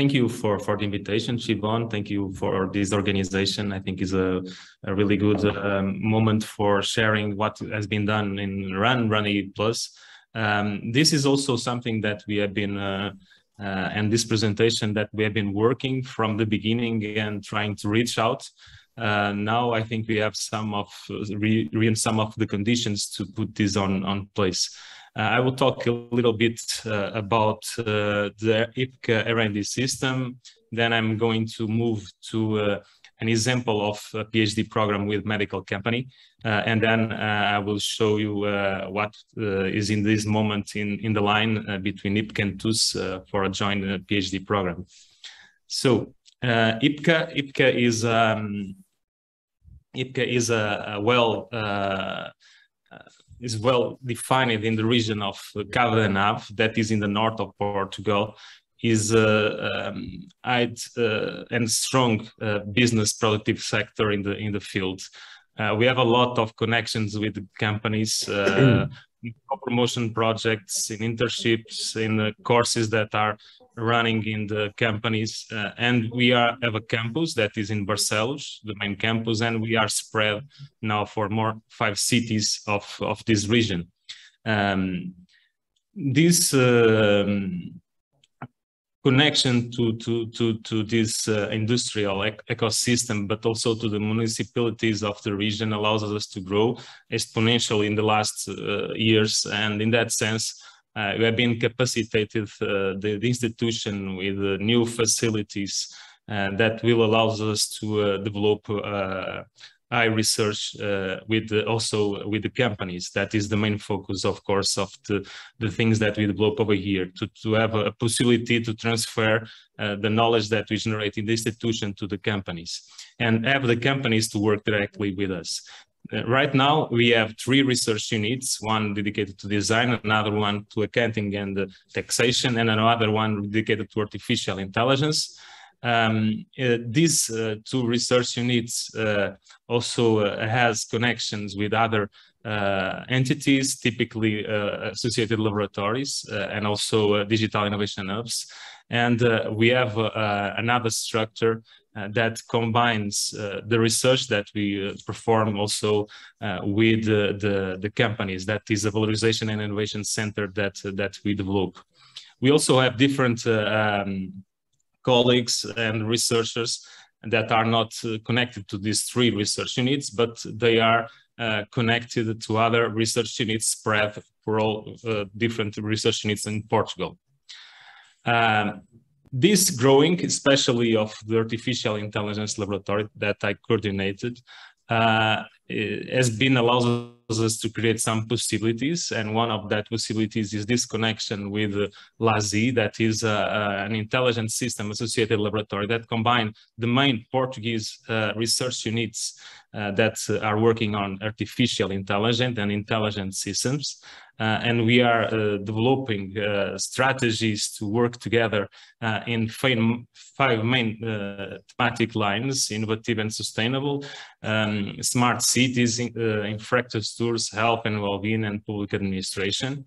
thank you for, for the invitation, Siobhan. Thank you for this organization. I think is a, a really good um, moment for sharing what has been done in Run, Run Plus. Um, this is also something that we have been, uh, uh, and this presentation that we have been working from the beginning and trying to reach out. Uh, now I think we have some of re, re some of the conditions to put this on on place. Uh, I will talk a little bit uh, about uh, the IPCA R&D system. Then I'm going to move to an example of a PhD program with medical company. Uh, and then uh, I will show you uh, what is in this moment in, in the line between IPCA and TUS for a joint PhD program. So IPCA, IPCA is um, IPCA is a, a well is well defined in the region of Cávado that is in the north of Portugal, is a um, uh, and strong uh, business productive sector in the in the field. Uh, we have a lot of connections with companies, uh, promotion projects, in internships, in courses that are running in the companies. Uh, and we are have a campus that is in Barcelos, the main campus, and we are spread now for more five cities of, of this region. Um, this um, connection to to to to this uh, industrial ec ecosystem, but also to the municipalities of the region allows us to grow exponentially in the last uh, years. And in that sense, uh, we have been capacitated uh, the, the, institution with uh, new facilities uh, that will allow us to develop high research uh, with the, also with the companies. That is the main focus, of course, of the, the things that we develop over here, to, to have a, possibility to transfer uh, the knowledge that we generate in the institution to the companies and have the companies to work directly with us. Uh, right now, we have three research units, one dedicated to design, another one to accounting and taxation, and another one dedicated to artificial intelligence. Um, uh, these uh, two research units uh, also uh, has connections with other uh, entities, typically uh, associated laboratories and also digital innovation hubs. And we have another structure that combines the research that we perform also with the, the companies. That is a valorization and innovation center that, that we develop. We also have different um, colleagues and researchers that are not uh, connected to these three research units, but they are uh, connected to other research units spread for all uh, different research units in Portugal. Um, this growing, especially of the artificial intelligence laboratory that I coordinated, uh, has been allows us to create some possibilities. And one of that possibilities is this connection with LASI, that is uh, uh, an intelligent system associated laboratory that combine the main Portuguese uh, research units uh, that are working on artificial intelligence and intelligent systems. Uh, and we are uh, developing uh, strategies to work together uh, in five, five main uh, thematic lines, innovative and sustainable, um, smart cities, infrastructures, health and well-being, and public administration.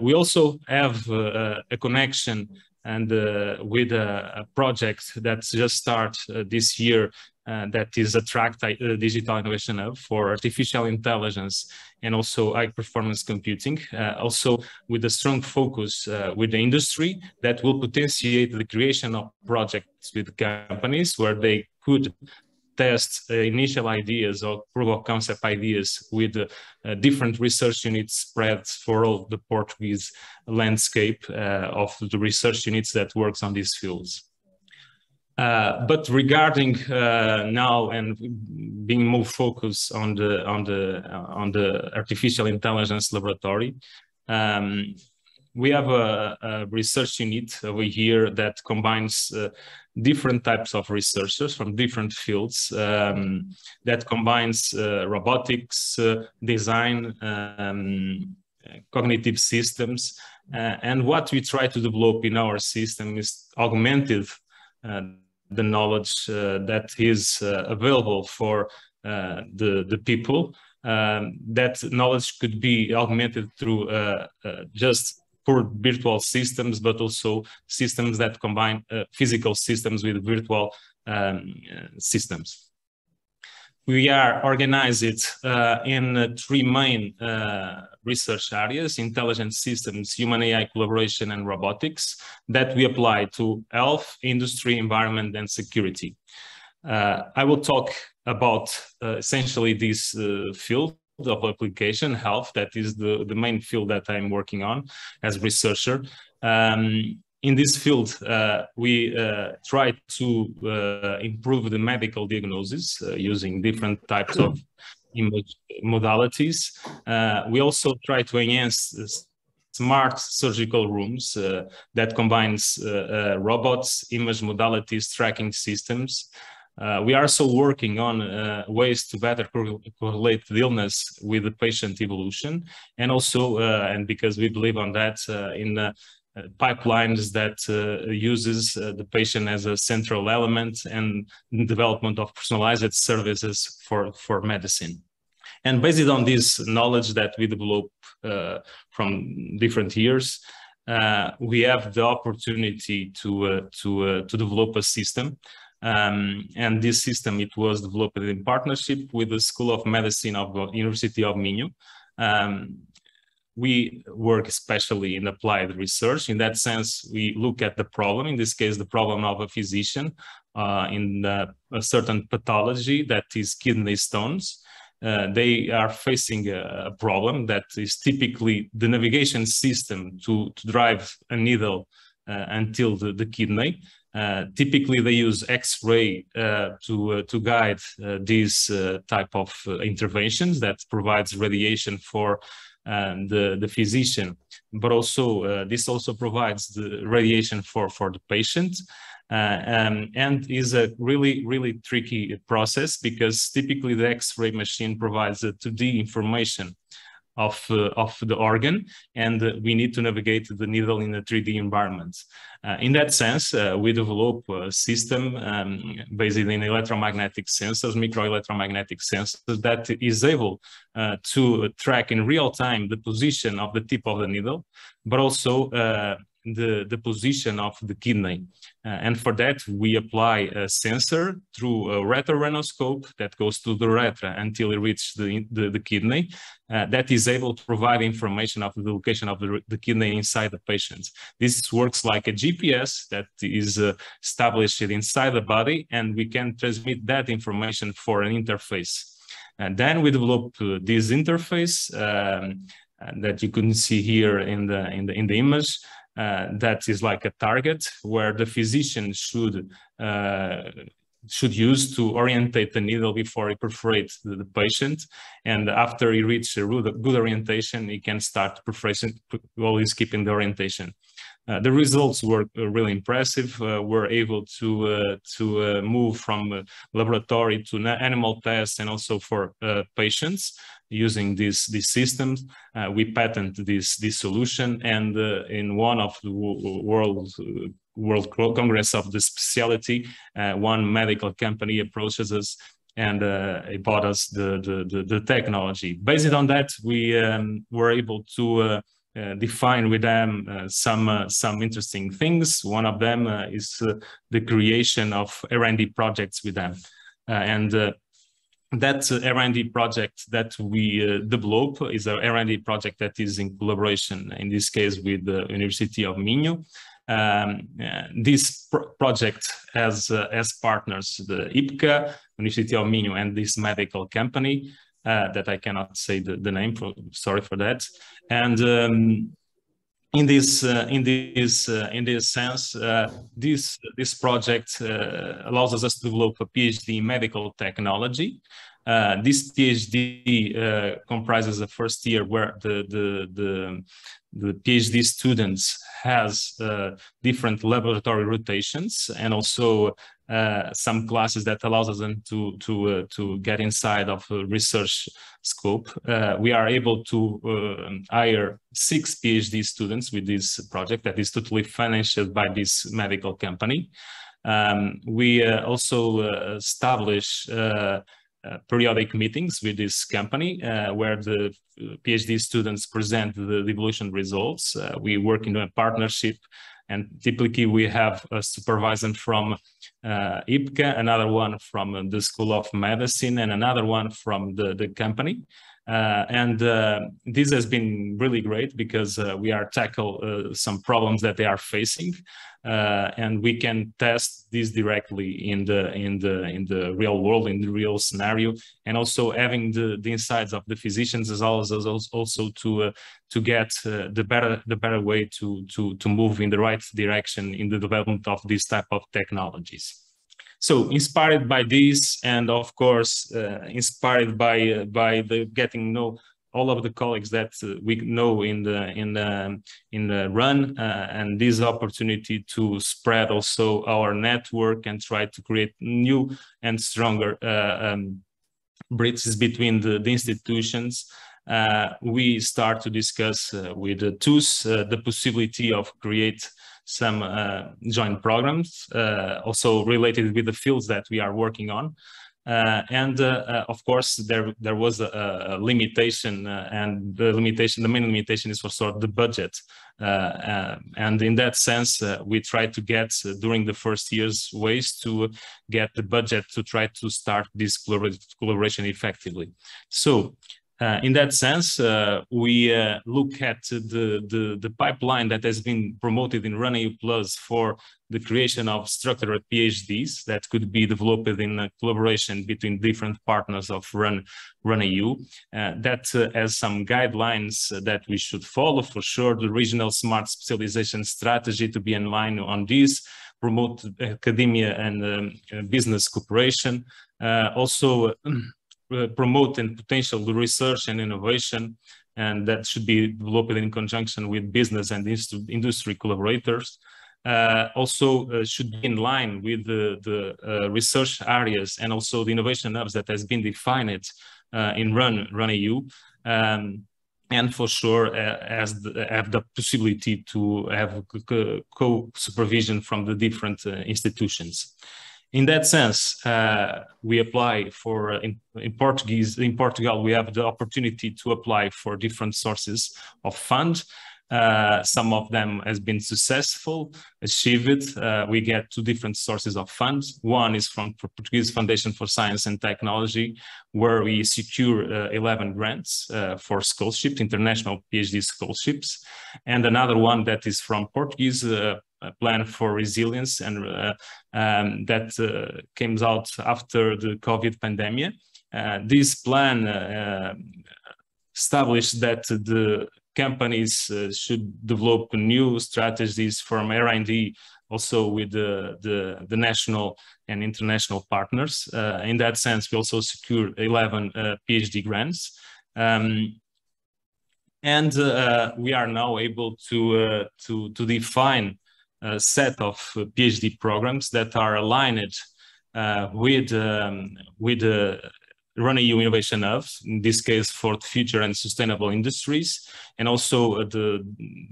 we also have a connection and uh, with a, a, project that just started uh, this year uh, that is Attract uh, Digital Innovation for artificial intelligence and also high performance computing, uh, also with a strong focus uh, with the industry that will potentiate the creation of projects with companies where they could test uh, initial ideas or proof of concept ideas with uh, different research units spread for all the Portuguese landscape of the research units that works on these fields. Uh, but regarding uh, now and being more focused on the on the uh, on the artificial intelligence laboratory, um, we have a, a, research unit over here that combines uh, different types of researchers from different fields um, that combines uh, robotics, uh, design, um, cognitive systems. Uh, and what we try to develop in our system is augmented uh, the knowledge uh, that is available for the, the people. Um, that knowledge could be augmented through just for virtual systems, but also systems that combine uh, physical systems with virtual um, systems. We are organized uh, in three main uh, research areas, intelligent systems, human AI collaboration, and robotics that we apply to health, industry, environment, and security. Uh, I will talk about uh, essentially this uh, field of application, health, that is the, the main field that I'm working on as researcher. Um, in this field, uh, we uh, try to uh, improve the medical diagnosis uh, using different types of image modalities. Uh, we also try to enhance smart surgical rooms uh, that combines robots, image modalities, tracking systems. we are also working on ways to better correlate the illness with the patient evolution, and also, and because we believe on that, in pipelines that uh, uses uh, the patient as a central element and development of personalized services for, for medicine. And based on this knowledge that we develop from different years, uh, we have the opportunity to uh, to uh, to develop a system. Um, and this system it was developed in partnership with the School of Medicine of the University of Minho. Um, we work especially in applied research. In that sense, we look at the problem, in this case, the problem of a physician uh, in a certain pathology that is kidney stones. Uh, they are facing a, a, problem that is typically the navigation system to, to drive a needle uh, until the, the kidney. Uh, typically, they use X-ray uh, to uh, to guide these type of interventions that provides radiation for and the, the physician, but also this also provides the radiation for, for the patient. Uh, um, and is a really, really tricky process because typically the X-ray machine provides a 2D information of, uh, of the organ, and we need to navigate the needle in a 3D environment. Uh, in that sense, uh, we develop a system um, based in electromagnetic sensors, microelectromagnetic sensors that is able to track in real time the position of the tip of the needle, but also the, the position of the kidney. Uh, and for that, we apply a sensor through a ureterorenoscope that goes to the retina until it reaches the, the, the kidney. Uh, that is able to provide information of the location of the, the kidney inside the patient. This works like a GPS that is uh, established inside the body, and we can transmit that information for an interface. And then we develop uh, this interface um, that you can see here in the in the in the image uh, that is like a target where the physician should uh, should use to orientate the needle before he perforates the, the patient. And after he reaches a good orientation, he can start perforation while he's keeping the orientation. Uh, the results were uh, really impressive. Uh, we're able to uh, to uh, move from laboratory to animal tests and also for patients using these these systems. we patent this this solution, and in one of the world World Congress of the specialty, one medical company approaches us and uh, bought us the, the, the, the, technology. Based on that, we um, were able to uh, define with them uh, some uh, some interesting things. One of them uh, is uh, the creation of R&D projects with them, and that R&D project that we develop is a R&D project that is in collaboration, in this case, with the University of Minho. Um, this pr project has as partners the IPCA, University of Minho, and this medical company uh, that I cannot say the, the name. For, sorry for that. And um, in this uh, in this uh, in this sense, uh, this this project uh, allows us to develop a PhD in medical technology. This PhD comprises a first year where the the the, the PhD students has different laboratory rotations and also uh, some classes that allows us to to uh, to get inside of a research scope. Uh, we are able to uh, hire six PhD students with this project that is totally financed by this medical company. Um, we uh, also establish uh, periodic meetings with this company uh, where the uh, PhD students present the evolution results. Uh, we work in a partnership and typically we have a supervisor from uh, IPCA, another one from the School of Medicine, and another one from the, the company. Uh, and uh, this has been really great because uh, we are tackle uh, some problems that they are facing, uh, and we can test this directly in the in the in the real world, in the real scenario, and also having the, the insights of the physicians as well as also to uh, to get the better the better way to to to move in the right direction in the development of this type of technologies. So inspired by this, and of course, uh, inspired by uh, by the getting know all of the colleagues that uh, we know in the in the in the run, uh, and this opportunity to spread also our network and try to create new and stronger uh, um, bridges between the, the institutions. Uh, we start to discuss with the TUS the possibility of create some uh, joint programs, uh, also related with the fields that we are working on. Uh, and uh, uh, of course, there there was a, a limitation, uh, and the limitation, the main limitation is for sort of the budget. and in that sense, we tried to get during the first years ways to get the budget to try to start this collaboration effectively. So uh, in that sense, uh, we uh, look at the, the, the, pipeline that has been promoted in RunEU Plus for the creation of structured PhDs that could be developed in a collaboration between different partners of Run RunEU. Uh, that uh, has some guidelines that we should follow for sure. The regional smart specialization strategy to be in line on this, promote academia and um, business cooperation. Uh, also, uh, promote and potential research and innovation, and that should be developed in conjunction with business and industry collaborators. Uh, also uh, should be in line with the, the uh, research areas and also the innovation hubs that has been defined uh, in Run, Run EU. Um, and for sure as the, have the possibility to have co-supervision from the different institutions in that sense, uh, we apply for uh, in, in, Portuguese. In Portugal, we have the opportunity to apply for different sources of fund. Uh, some of them has been successful, achieved. Uh, we get two different sources of funds. One is from Portuguese Foundation for Science and Technology, where we secure uh, 11 grants uh, for scholarships, international PhD scholarships, and another one that is from Portuguese plan for resilience and uh, um, that uh, came out after the COVID pandemic. Uh, this plan established that the companies should develop new strategies from R&D also with the, the, the, national and international partners. Uh, in that sense, we also secured 11 uh, PhD grants. Um, and uh, we are now able to, to, to define a set of uh, PhD programs that are aligned uh, with um, with the RunEU Innovation Hubs, in this case for future and sustainable industries, and also uh, the,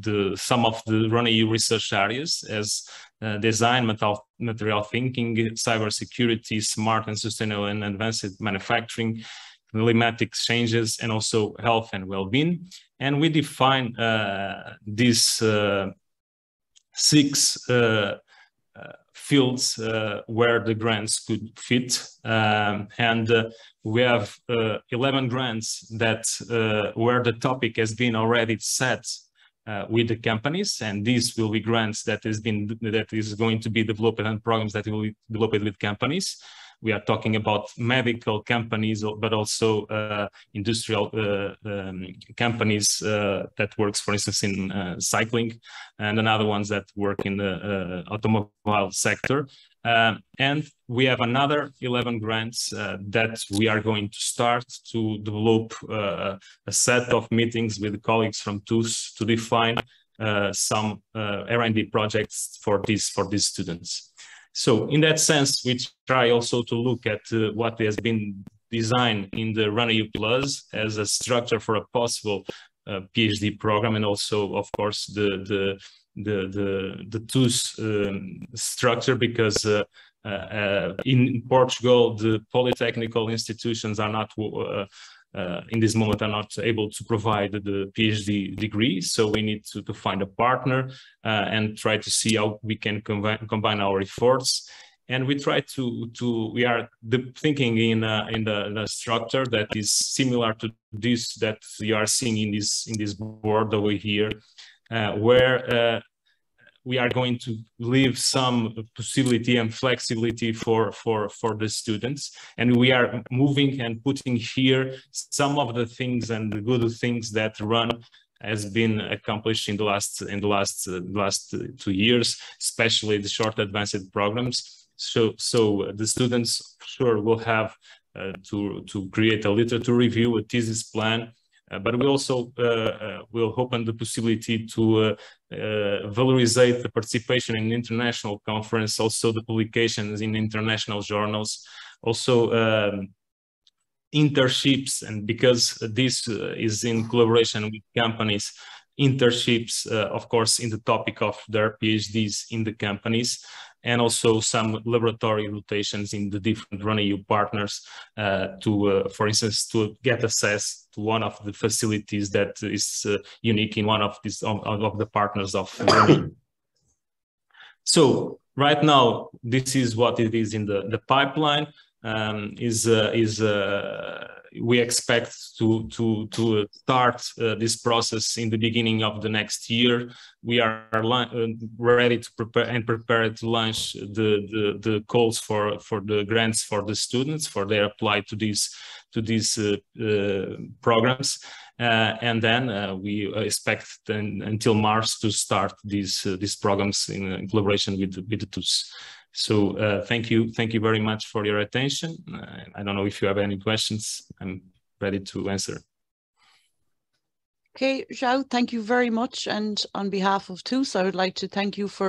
the some of the RunEU research areas as uh, design, material, material thinking, cybersecurity, smart and sustainable and advanced manufacturing, climatic changes, and also health and well-being. And we define uh, these uh, six uh, uh, fields uh, where the grants could fit. Um, and we have 11 grants that where the topic has been already set uh, with the companies, and these will be grants that has been that is going to be developed and programs that will be developed with companies we are talking about medical companies, but also uh, industrial uh, um, companies uh, that works, for instance, in uh, cycling, and another ones that work in the uh, automobile sector. Um, and we have another 11 grants uh, that we are going to start to develop a set of meetings with colleagues from TUS to define some R&D projects for these for these students. So in that sense, we try also to look at uh, what has been designed in the RunEU Plus as a structure for a possible uh, PhD program, and also, of course, the the the the, the TUS um, structure because uh, in Portugal, the polytechnical institutions are not uh, in this moment are not able to provide the PhD degree. So we need to, to find a partner uh, and try to see how we can combine, combine our efforts. And we try to, to we are thinking in, in, the, a structure that is similar to this that you are seeing in this, in this board over here, uh, where uh, we are going to leave some possibility and flexibility for, for, for the students. And we are moving and putting here some of the things and the good things that run has been accomplished in the last in the last uh, last two years, especially the short advanced programs. So so the students sure will have uh, to to create a literature review, a thesis plan, but we also uh, uh, will open the possibility to valorize the participation in international conference, also the publications in international journals, also um, internships, and because this is in collaboration with companies, internships, uh, of course, in the topic of their PhDs in the companies and also some laboratory rotations in the different RunEU partners uh, to, uh, for instance, to get access to one of the facilities that is uh, unique in one of these of, of the partners of So right now, this is what it is in the, the pipeline. Um, is uh, is uh, we expect to to to start uh, this process in the beginning of the next year. We are uh, ready to prepare and prepare to launch the, the the calls for for the grants for the students for their apply to these to these uh, uh programs. Uh, and then uh, we expect then, until March to start these these programs in, in, collaboration with with the TUS. So uh, thank you, thank you very much for your attention. Uh, I don't know if you have any questions. I'm ready to answer. Okay, João, thank you very much. And on behalf of TUS, I would like to thank you for